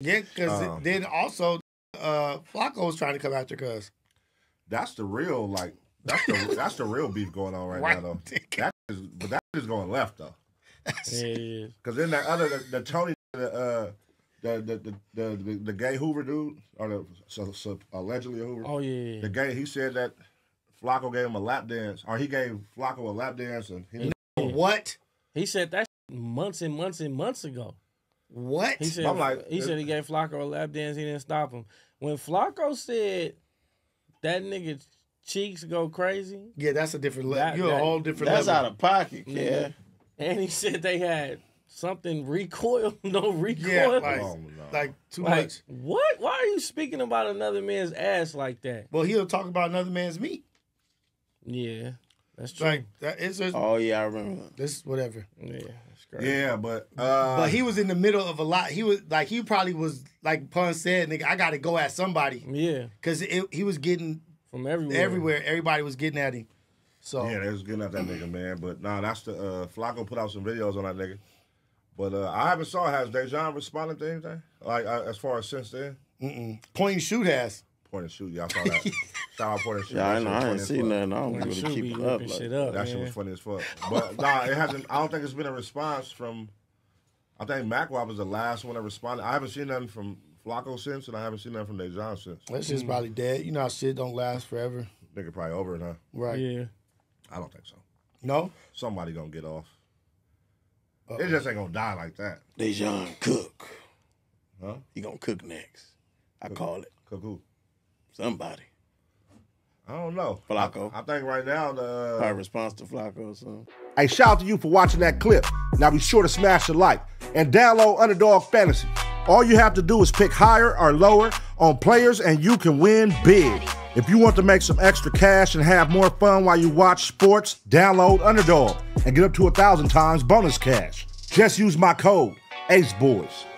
Yeah, because Um, then also uh Flakko was trying to come after Cuz. That's the real like that's the that's the real beef going on right, Right. now though. That is, but that is going left though. Yeah, yeah. Because then that other the, the Tony the uh the the, the the the the gay Hoover dude or the so, so allegedly a Hoover. Oh yeah. yeah. The gay he said that Flakko gave him a lap dance or he gave Flakko a lap dance and he What? He said that months and months and months ago. What? He said I'm like- he said he gave Flakko a lap dance. He didn't stop him. When Flakko said that nigga cheeks go crazy, yeah, that's a different That- level. You're a whole different That's level. out of pocket, Yeah. yeah. and he said they had something recoil, no recoil. yeah, like, Oh, no. like too Like, much. what? Why are you speaking about another man's ass like that? Well, he'll talk about another man's meat. Yeah, that's true. Like that it's just Oh yeah, I remember that. this whatever. yeah, that's great. yeah, but uh But he was in the middle of a lot. He was like he probably was like Pun said, nigga, I got to go at somebody Yeah, because he was getting from everywhere. everywhere. Everybody was getting at him. So Yeah, they was getting at that nigga, man. But nah, that's the uh Flakko put out some videos on that nigga. But uh I haven't saw has Dejon responded to anything? Like uh, as far as since then? mm-mm. point and shoot has. Point and shoot, y'all saw that. Shout out point and shoot. Yeah, I know. I funny ain't as seen fuck. nothing. I don't Like, really keep it up. Like, shit up. That shit man. was funny as fuck. But nah, it hasn't I don't think it's been a response from I think Macwab was the last one that responded. I haven't seen nothing from Flakko since and I haven't seen nothing from Dejon since. That shit's hmm. probably dead. You know how shit don't last forever. Nigga probably over it, huh? Right. Yeah, I don't think so. No? Somebody gonna get off. It just ain't gonna die like that. Dejon Cook. Huh? He gonna cook next. I call it. Cuckoo. Somebody. I don't know. Flakko. I, I think right now uh, the Probably response to Flakko or something. Hey, shout out to you for watching that clip. Now be sure to smash the like and download Underdog Fantasy. All you have to do is pick higher or lower on players and you can win big. If you want to make some extra cash and have more fun while you watch sports, download Underdog and get up to a thousand times bonus cash. Just use my code ACEBOYZ.